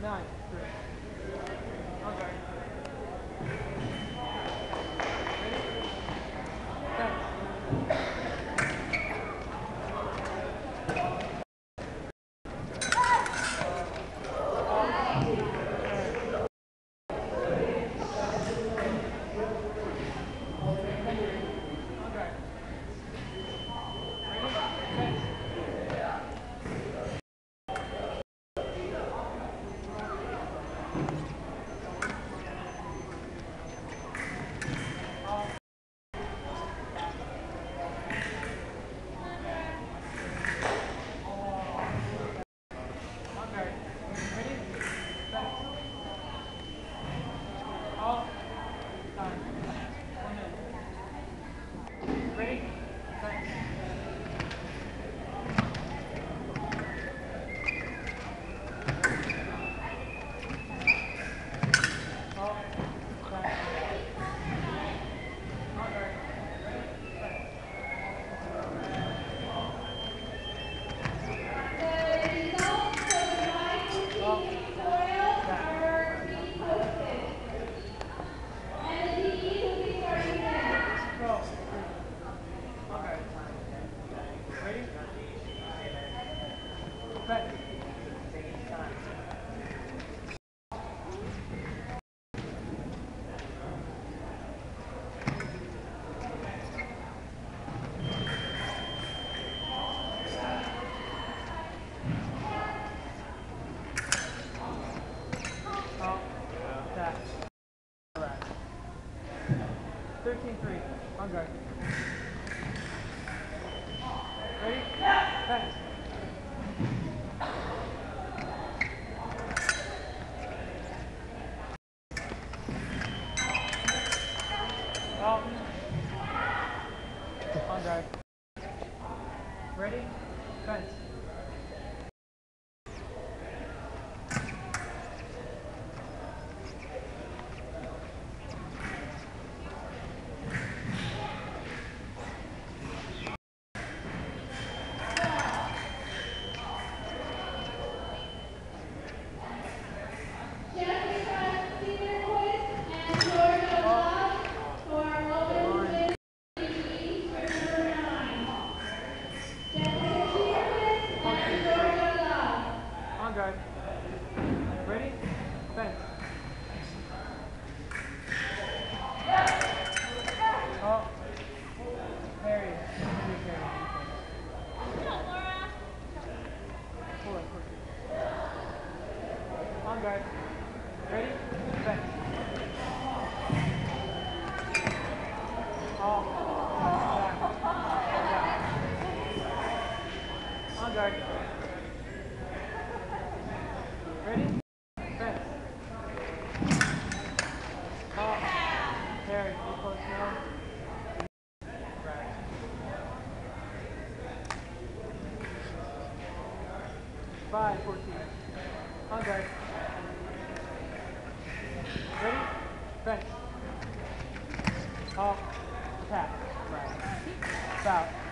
Nine. Three. Okay. Three. On guard. Ready? Ready? Fence. On. Ready? Fence. Off. Back. On guard. Be oh, close now. Right. Five, fourteen. On guard. Ready? Fence. Off. Tap. Right. Foul.